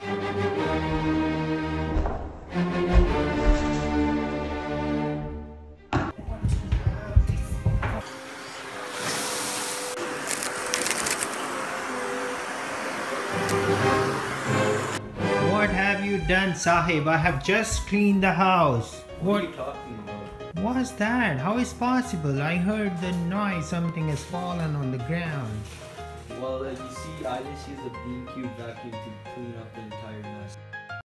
What have you done, Sahib? I have just cleaned the house. What are you talking about? What's that? How is possible? I heard the noise. Something has fallen on the ground. See, I just used a Beam Q vacuum to clean up the entire.